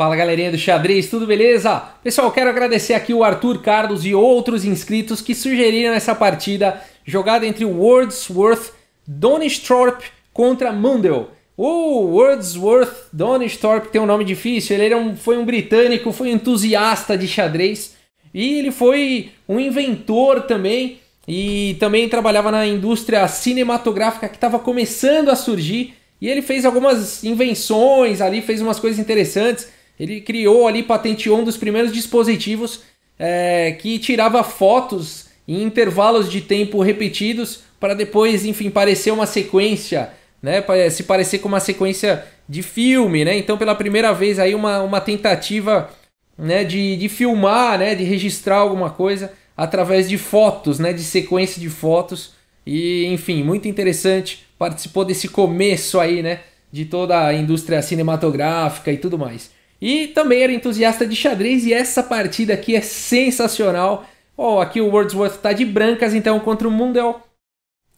Fala galerinha do xadrez, tudo beleza? Pessoal, quero agradecer aqui o Arthur Carlos e outros inscritos que sugeriram essa partida jogada entre Wordsworth Donisthorpe contra Mundell. O Wordsworth Donisthorpe tem um nome difícil, ele um, foi um britânico, foi um entusiasta de xadrez e ele foi um inventor também e também trabalhava na indústria cinematográfica que estava começando a surgir e ele fez algumas invenções ali, fez umas coisas interessantes. Ele criou ali, patenteou um dos primeiros dispositivos é, que tirava fotos em intervalos de tempo repetidos para depois, enfim, parecer uma sequência, né? Se parecer com uma sequência de filme, né? Então, pela primeira vez aí uma, uma tentativa, né, de, de filmar, né, de registrar alguma coisa através de fotos, né, de sequência de fotos. E, enfim, muito interessante. Participou desse começo aí, né, de toda a indústria cinematográfica e tudo mais. E também era entusiasta de xadrez e essa partida aqui é sensacional. Oh, aqui o Wordsworth está de brancas então contra o Mundell.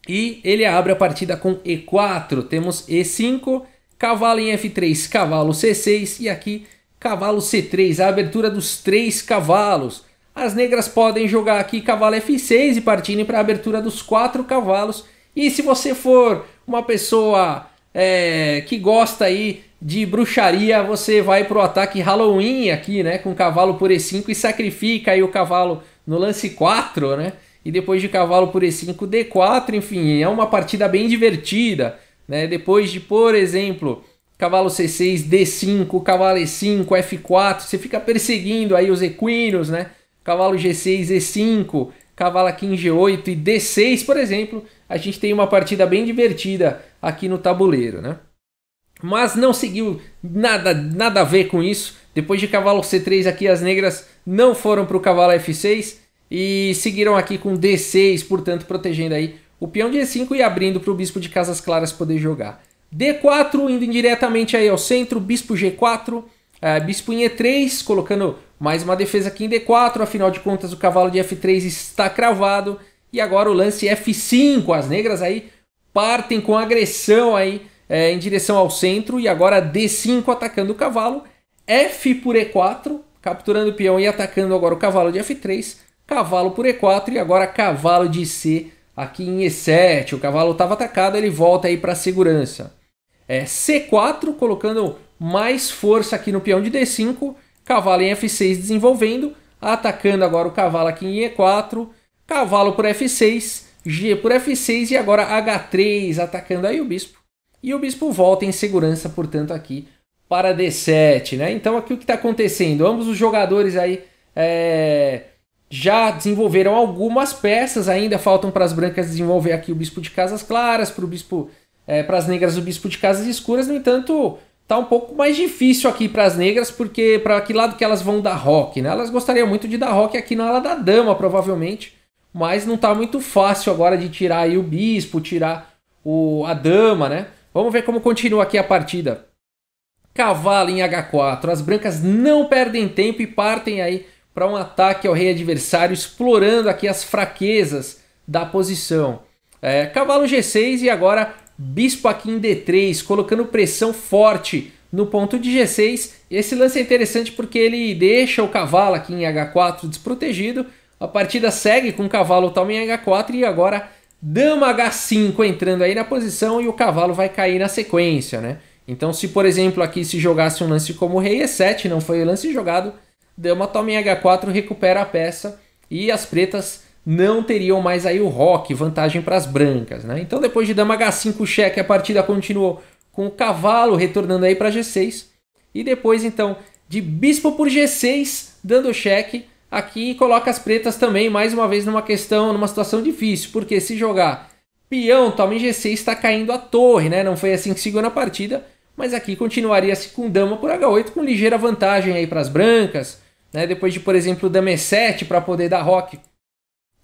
E ele abre a partida com E4. Temos E5, cavalo em F3, cavalo C6 e aqui cavalo C3, a abertura dos três cavalos. As negras podem jogar aqui cavalo F6 e partirem para a abertura dos quatro cavalos. E se você for uma pessoa é, que gosta aí de bruxaria, você vai pro ataque Halloween aqui, né? Com cavalo por E5 e sacrifica aí o cavalo no lance 4, né? E depois de cavalo por E5, D4, enfim, é uma partida bem divertida, né? Depois de, por exemplo, cavalo C6, D5, cavalo E5, F4, você fica perseguindo aí os equinos, né? Cavalo G6, E5, cavalo aqui em G8 e D6, por exemplo, a gente tem uma partida bem divertida aqui no tabuleiro, né? mas não seguiu nada, nada a ver com isso. Depois de cavalo C3 aqui, as negras não foram para o cavalo F6 e seguiram aqui com D6, portanto protegendo aí o peão de E5 e abrindo para o bispo de casas claras poder jogar. D4 indo diretamente aí ao centro, bispo G4, é, bispo em E3, colocando mais uma defesa aqui em D4, afinal de contas o cavalo de F3 está cravado. E agora o lance F5, as negras aí partem com agressão aí é, em direção ao centro e agora D5 atacando o cavalo, F por E4, capturando o peão e atacando agora o cavalo de F3, cavalo por E4 e agora cavalo de C aqui em E7. O cavalo estava atacado, ele volta aí para segurança. É, C4, colocando mais força aqui no peão de D5, cavalo em F6 desenvolvendo, atacando agora o cavalo aqui em E4, cavalo por F6, G por F6 e agora H3 atacando aí o bispo. E o bispo volta em segurança, portanto, aqui para D7, né? Então aqui o que está acontecendo? Ambos os jogadores aí é, já desenvolveram algumas peças, ainda faltam para as brancas desenvolver aqui o bispo de casas claras, para o bispo, é, para as negras o bispo de casas escuras. No entanto, tá um pouco mais difícil aqui para as negras, porque para que lado que elas vão dar rock, né? Elas gostariam muito de dar rock aqui na ala da dama, provavelmente, mas não tá muito fácil agora de tirar aí o bispo, tirar o, a dama, né? Vamos ver como continua aqui a partida. Cavalo em H4. As brancas não perdem tempo e partem aí para um ataque ao rei adversário, explorando aqui as fraquezas da posição. É, cavalo G6 e agora bispo aqui em D3, colocando pressão forte no ponto de G6. Esse lance é interessante porque ele deixa o cavalo aqui em H4 desprotegido. A partida segue com o cavalo toma em H4 e agora Dama H5 entrando aí na posição e o cavalo vai cair na sequência, né? Então, se por exemplo aqui se jogasse um lance como Rei E7, não foi o lance jogado, Dama toma em H4, recupera a peça e as pretas não teriam mais aí o rock, vantagem para as brancas, né? Então, depois de Dama H5 cheque, a partida continuou com o cavalo retornando aí para G6 e depois então de Bispo por G6 dando cheque aqui coloca as pretas também, mais uma vez, numa questão, numa situação difícil, porque se jogar peão, toma em G6, está caindo a torre, né? Não foi assim que seguiu na partida, mas aqui continuaria-se com dama por H8, com ligeira vantagem aí para as brancas, né? Depois de, por exemplo, dama E7 para poder dar rock,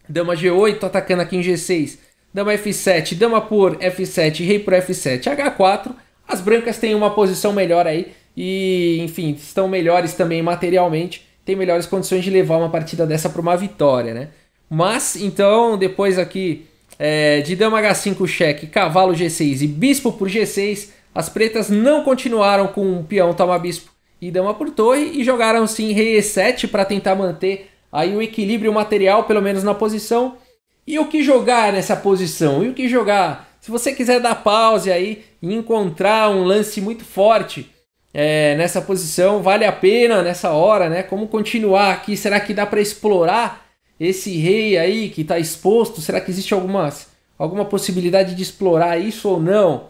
dama G8 atacando aqui em G6, dama F7, dama por F7, rei por F7, H4, as brancas têm uma posição melhor aí. E, enfim, estão melhores também materialmente. Tem melhores condições de levar uma partida dessa para uma vitória, né? Mas, então, depois aqui é, de dama H5 cheque, cavalo G6 e bispo por G6, as pretas não continuaram com o peão toma bispo. E dama por torre e jogaram sim rei e7 para tentar manter aí o equilíbrio material, pelo menos na posição. E o que jogar nessa posição? E o que jogar? Se você quiser dar pause aí e encontrar um lance muito forte é, nessa posição, vale a pena nessa hora, né? Como continuar aqui? Será que dá para explorar esse rei aí que está exposto? Será que existe algumas, alguma possibilidade de explorar isso ou não?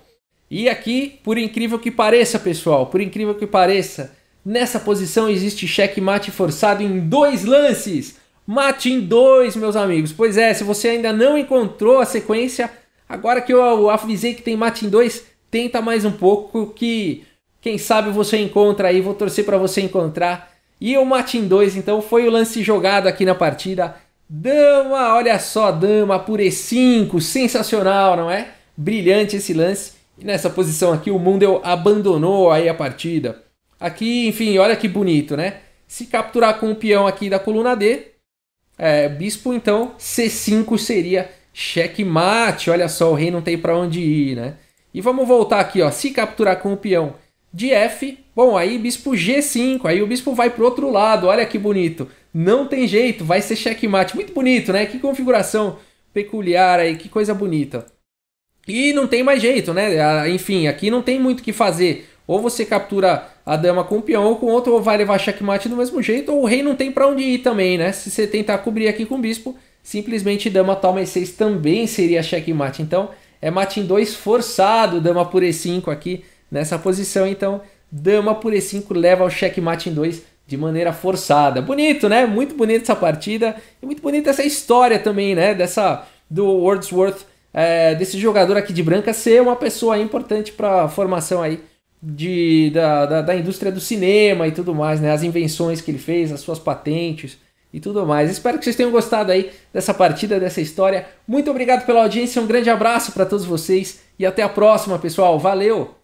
E aqui, por incrível que pareça, pessoal, por incrível que pareça, Nessa posição existe cheque mate forçado em dois lances. Mate em dois, meus amigos. Pois é, se você ainda não encontrou a sequência, agora que eu avisei que tem mate em dois, tenta mais um pouco que quem sabe você encontra aí. Vou torcer para você encontrar. E o mate em dois, então, foi o lance jogado aqui na partida. Dama, olha só, dama por E5, sensacional, não é? Brilhante esse lance. E nessa posição aqui o Mundel abandonou aí a partida. Aqui, enfim, olha que bonito, né? Se capturar com o peão aqui da coluna D, é, bispo, então, C5 seria checkmate. Olha só, o rei não tem para onde ir, né? E vamos voltar aqui, ó. Se capturar com o peão de F, bom, aí bispo G5, aí o bispo vai pro outro lado, olha que bonito. Não tem jeito, vai ser checkmate. Muito bonito, né? Que configuração peculiar aí, que coisa bonita. E não tem mais jeito, né? Ah, enfim, aqui não tem muito o que fazer. Ou você captura a dama com o peão ou com outro, ou vai levar checkmate do mesmo jeito, ou o rei não tem para onde ir também, né? Se você tentar cobrir aqui com o bispo, simplesmente dama toma e6 também seria checkmate. Então, é mate em 2 forçado, dama por e5 aqui nessa posição. Então, dama por e5 leva ao checkmate em 2 de maneira forçada. Bonito, né? Muito bonita essa partida e muito bonita essa história também, né? Dessa do Wordsworth, é, desse jogador aqui de branca ser uma pessoa importante para a formação aí de, da, da, da, indústria do cinema e tudo mais, né? As invenções que ele fez, as suas patentes e tudo mais. Espero que vocês tenham gostado aí dessa partida, dessa história. Muito obrigado pela audiência, um grande abraço para todos vocês e até a próxima, pessoal. Valeu!